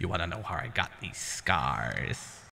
You wanna know how I got these scars?